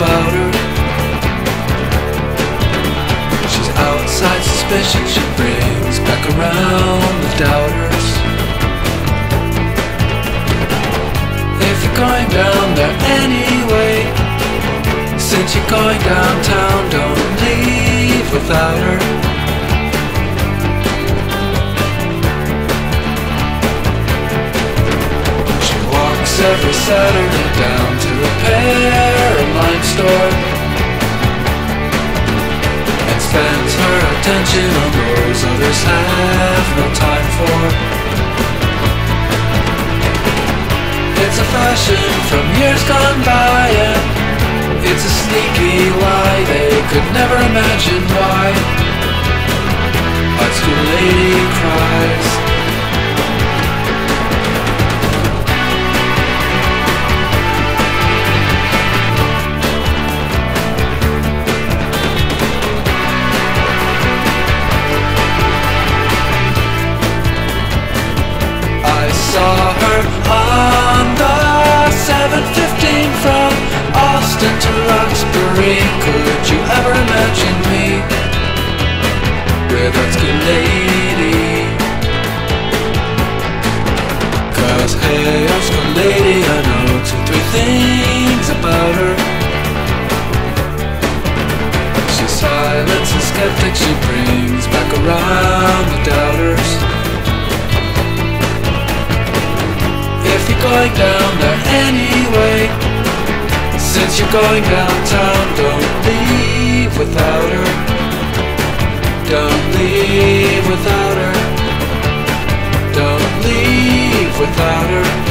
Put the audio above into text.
about her. She's outside suspicion, she brings back around the doubters. If you're going down there anyway, since you're going downtown, don't leave without her. She walks every Saturday down to the Paraline store And spends her attention on those others have no time for. It's a fashion from years gone by and It's a sneaky lie, they could never imagine why she brings back around the doubters. if you're going down there anyway. Since you're going downtown, don't leave without her. Don't leave without her. Don't leave without her.